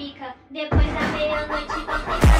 pica. Depois da meia-noite vem tem